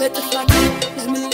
Let the flag go.